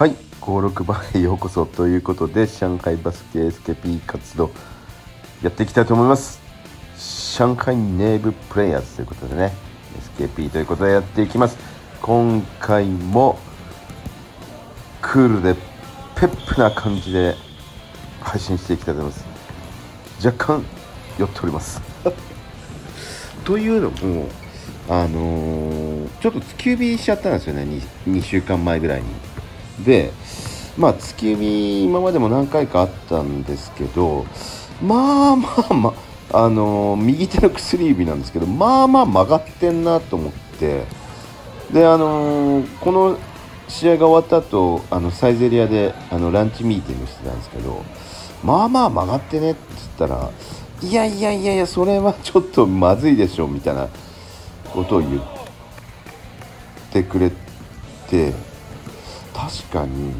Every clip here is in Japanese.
はい56番へようこそということで上海バスケ SKP 活動やっていきたいと思います。上海ネーブプレイヤーズということでね SKP ということでやっていきます。今回もクールでペップな感じで配信していきたいと思います。若干酔っております。というのもあのー、ちょっと突き指しちゃったんですよね。2, 2週間前ぐらいに。でまあ突き指今までも何回かあったんですけどまあまあまあ、あのー、右手の薬指なんですけどまあまあ曲がってんなと思ってであのー、この試合が終わった後あのサイゼリアであのランチミーティングしてたんですけどまあまあ曲がってねって言ったらいやいやいやいやそれはちょっとまずいでしょみたいなことを言ってくれて確かに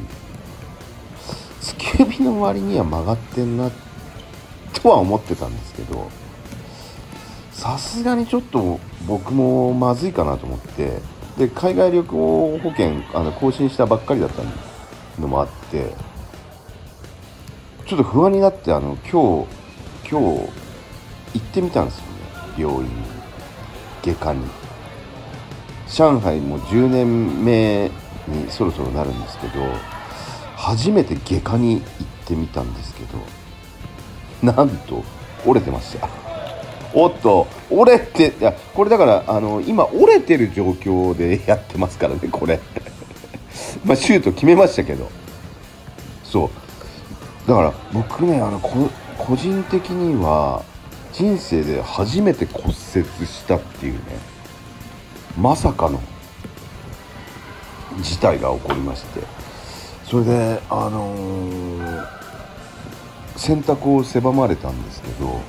突き指の割には曲がってんなとは思ってたんですけどさすがにちょっと僕もまずいかなと思ってで海外旅行保険あの更新したばっかりだったのもあってちょっと不安になってあの今日今日行ってみたんですよね病院に外科に。上海も10年目にそろそろなるんですけど初めて外科に行ってみたんですけどなんと折れてました。おっと折れていやこれだからあの今折れてる状況でやってますからねこれ。まあシュート決めましたけど。そう。だから僕ねあの個人的には人生で初めて骨折したっていうねまさかの事態が起こりまして。それであのー、選択を狭まれたんですけど、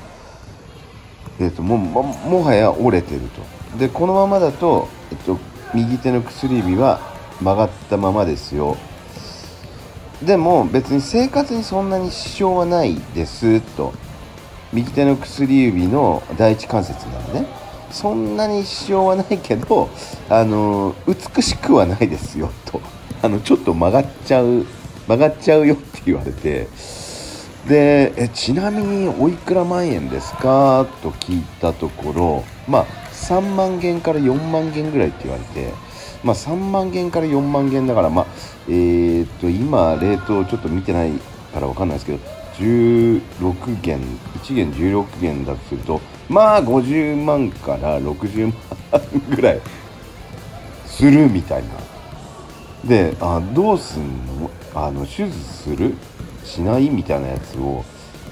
えーと、もももはや折れてると。でこのままだと、えっと、右手の薬指は曲がったままですよ。でも別に生活にそんなに支障はないですと。右手の薬指の第一関節なのね。そんなに支障はないけどあの美しくはないですよと。あのちょっと曲がっちゃう曲がっちゃうよって言われて。でえちなみにおいくら万円ですか？と聞いたところまあ3万元から4万元ぐらいって言われて。まあ3万元から4万元だからまあえー、っと今レートをちょっと見てないから分かんないですけど16元1元16元だとするとまあ50万から60万ぐらいするみたいな。であどうすんの？あの手術する？しないみたいなやつを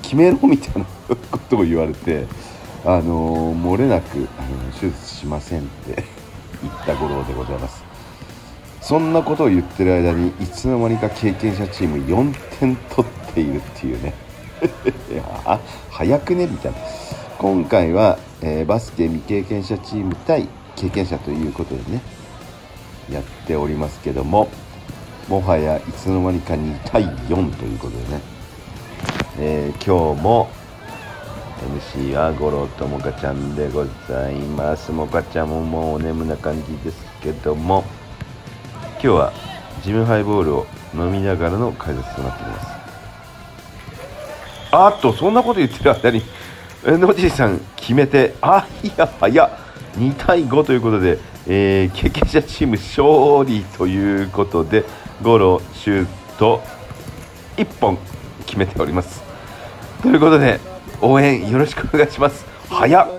決めろみたいなことを言われてあの漏れなくあの手術しませんって 言った頃でございます。そんなことを言ってる間にいつの間にか経験者チーム4点取っているっていうね。いや早くね？みたいな。今回は、えー、バスケ未経験者チーム対経験者ということでねやっておりますけどももはやいつの間にか2対4ということでね、えー、今日も MC は五郎ともかちゃんでございます。もかちゃんももうお眠な感じですけども今日はジムハイボールを飲みながらの解説となっています。あっとそんなこと言ってる間に野尻さん決めてあいや早っ。2対5ということで、えー、経験者チーム勝利ということでゴロシュート1本決めております。ということで応援よろしくお願いします。早っ。